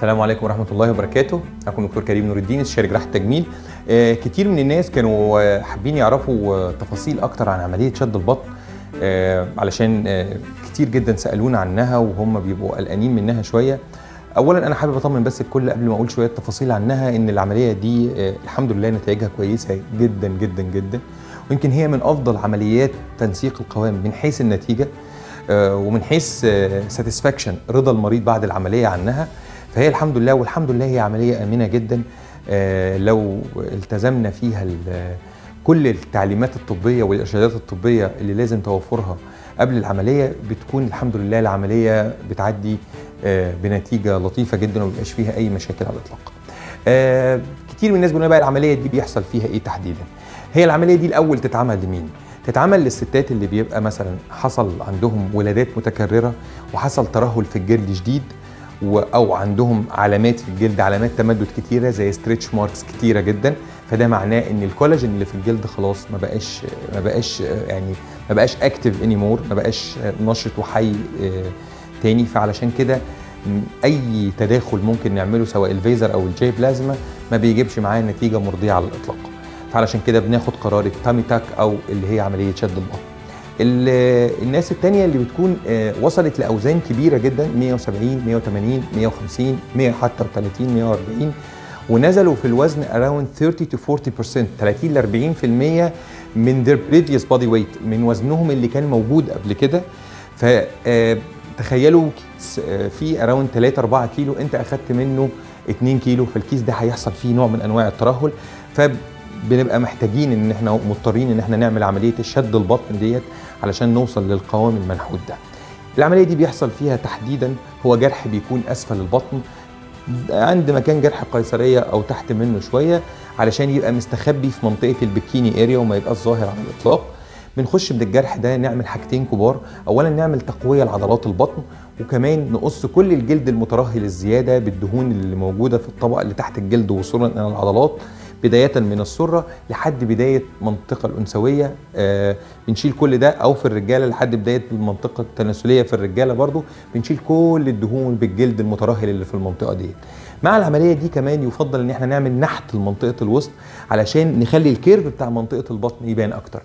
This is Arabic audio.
السلام عليكم ورحمة الله وبركاته. اكون دكتور كريم نور الدين استشاري جراحه تجميل آه، كتير من الناس كانوا آه، حابين يعرفوا آه، تفاصيل أكتر عن عملية شد البطن. علشان كتير جدا سألونا عنها وهم بيبقوا قلقانين منها شوية. اولا أنا حابب أطمن بس الكل قبل ما أقول شوية تفاصيل عنها إن العملية دي الحمد لله نتائجها كويسة جدا جدا جدا. ويمكن هي من أفضل عمليات تنسيق القوام من حيث النتيجة ومن حيث ساتسفاكشن رضا المريض بعد العملية عنها. فهي الحمد لله والحمد لله هي عملية آمنة جدا آه، لو التزمنا فيها كل التعليمات الطبية والإرشادات الطبية اللي لازم توفرها قبل العملية بتكون الحمد لله العملية بتعدي آه، بنتيجة لطيفة جدا وما بيبقاش فيها أي مشاكل على الإطلاق. آه، كتير من الناس بيقولوا بقى العملية دي بيحصل فيها إيه تحديدا؟ هي العملية دي الأول تتعمل لمين؟ تتعمل للستات اللي بيبقى مثلا حصل عندهم ولادات متكررة وحصل ترهل في الجلد شديد أو عندهم علامات في الجلد علامات تمدد كتيرة زي stretch marks كتيرة جدا. فده معناه إن الكولاجين اللي في الجلد خلاص ما بقاش ما بقاش يعني ما بقاش active anymore ما بقاش نشط وحي آه، تاني. فعلشان كده أي تداخل ممكن نعمله سواء ال Vaser أو ال J-Plasma ما بيجيبش معاه نتيجة مرضية على الإطلاق. فعلشان كده بناخد قرار التامي تاك أو اللي هي عملية شد البطن ال- الناس التانية اللي بتكون آه، وصلت لأوزان كبيرة جدا 170 180 150 100 حتى 30 140 ونزلوا في الوزن around 30 to 40% 30 ل 40% من their previous body weight من وزنهم اللي كان موجود قبل كده. ف آه، آه، فيه around 3 4 كيلو أنت أخدت منه 2 كيلو فالكيس ده هيحصل فيه نوع من أنواع الترهل. فبنبقى محتاجين إن إحنا مضطرين إن إحنا نعمل عملية الشد البطن ديت. علشان نوصل للقوام المنحوت ده. العملية دي بيحصل فيها تحديدا هو جرح بيكون أسفل البطن عند مكان جرح قيصرية أو تحت منه شوية علشان يبقى مستخبي في منطقة ال bikini area وما يبقاش ظاهر على الإطلاق. بنخش من الجرح ده نعمل حاجتين كبار اولا نعمل تقوية لعضلات البطن وكمان نقص كل الجلد المترهل الزيادة بالدهون اللي موجودة في الطبقة اللي تحت الجلد وصولا إلى العضلات بداية من السرة لحد بداية المنطقة الأنثوية آه بنشيل كل ده أو في الرجالة لحد بداية المنطقة التناسلية في الرجالة برضو بنشيل كل الدهون بالجلد المترهل اللي في المنطقة دي مع العملية دي كمان يفضل إن إحنا نعمل نحت لمنطقة الوسط علشان نخلي الكيرف بتاع منطقة البطن يبان أكتر.